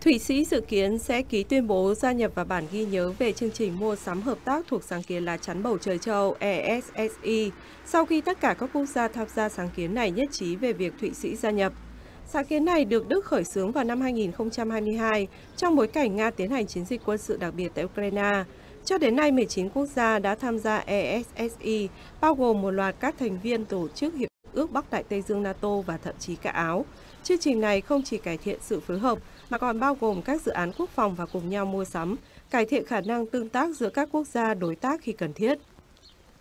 Thụy Sĩ dự kiến sẽ ký tuyên bố gia nhập vào bản ghi nhớ về chương trình mua sắm hợp tác thuộc sáng kiến lá chắn bầu trời châu ESSI sau khi tất cả các quốc gia tham gia sáng kiến này nhất trí về việc Thụy Sĩ gia nhập. Sáng kiến này được Đức khởi xướng vào năm 2022 trong bối cảnh Nga tiến hành chiến dịch quân sự đặc biệt tại Ukraine. Cho đến nay, 19 quốc gia đã tham gia ESSI, bao gồm một loạt các thành viên tổ chức Hiệp ước Bắc Đại Tây Dương NATO và thậm chí cả Áo. Chương trình này không chỉ cải thiện sự phối hợp mà còn bao gồm các dự án quốc phòng và cùng nhau mua sắm, cải thiện khả năng tương tác giữa các quốc gia đối tác khi cần thiết.